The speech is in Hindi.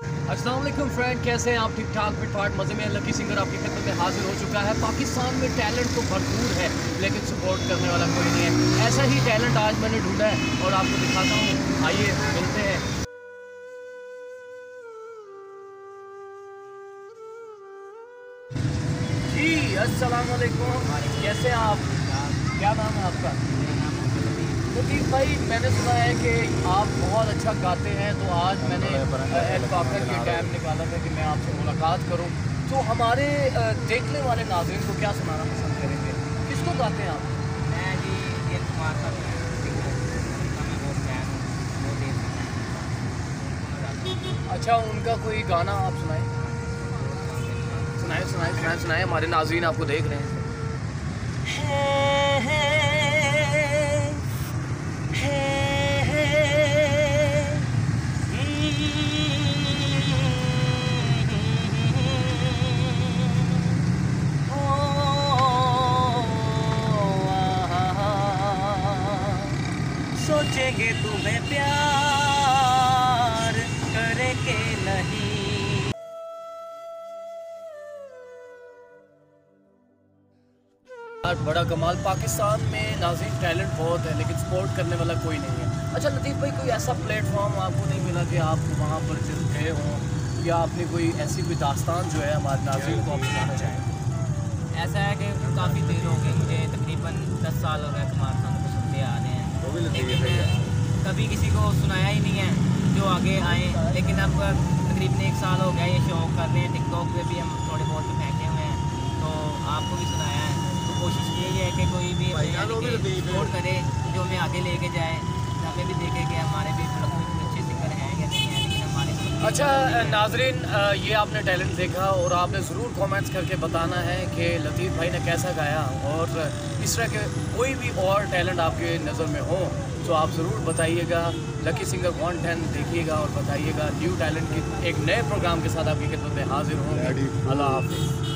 असलम फ्रेंड कैसे हैं आप? ठीक ठाक फिट फाट मज़े में लकी सिंगर आपकी खिदमत में हाजिर हो चुका है। पाकिस्तान में टैलेंट तो भरपूर है लेकिन सपोर्ट करने वाला कोई नहीं है। ऐसा ही टैलेंट आज मैंने ढूंढा है और आपको दिखाता हूँ। आइए मिलते हैं। जी अस्सलाम वालेकुम कैसे हैं आप? क्या नाम है आपका? लतीफ़ भाई मैंने सुना है कि आप बहुत अच्छा गाते हैं तो आज मैंने हेलीकॉप्टर के टाइम निकाला था कि मैं आपसे मुलाकात करूँ। तो हमारे देखने वाले नाजरन को क्या सुनाना पसंद करेंगे? किसको गाते हैं आप? मैं जी ये कुमार साहब हैं, हूँ। हैं। हूँ। अच्छा उनका कोई गाना आप सुनाए? सुनाए सुनाए सुनाए सुनाए। हमारे नाजरीन आपको देख रहे हैं सोचेंगे तुम्हें प्यार करे के नहीं। यार बड़ा कमाल पाकिस्तान में नाजिन टैलेंट बहुत है लेकिन सपोर्ट करने वाला कोई नहीं है। अच्छा लतीफ़ भाई कोई ऐसा प्लेटफॉर्म आपको नहीं मिला कि आप वहाँ पर जब गए हों या आपने कोई ऐसी कोई दास्तान जो है हमारे नाजिन को आप सुनाना चाहें? ऐसा है कि काफ़ी देर हो गई मुझे तकरीबन दस साल हो गए कुमार खान को सुनते आ रहे हैं। लेकिन कभी किसी को सुनाया ही नहीं है जो आगे आए। लेकिन अब तकरीबन एक साल हो गया ये शौक कर रहे हैं। टिकटॉक पे भी हम थोड़े बहुत फेंके हुए हैं। तो आपको भी सुनाया है। तो कोशिश यही है कि कोई भी सपोर्ट करे जो हमें आगे लेके जाए। हमें भी देखे कि हमारे भी मतलब कोई अच्छे सिंगर हैं या नहीं हैं लेकिन हमारे मतलब अच्छा नाजरीन ये आपने टैलेंट देखा और आपने ज़रूर कमेंट्स करके बताना है कि लतीफ़ भाई ने कैसा गाया और इस तरह के कोई भी और टैलेंट आपके नज़र में हो तो आप ज़रूर बताइएगा। लकी सिंगर वन टेन देखिएगा और बताइएगा। न्यू टैलेंट के एक नए प्रोग्राम के साथ आपकी खिदमत में हाजिर होंगे। अल्लाह हाफिज़।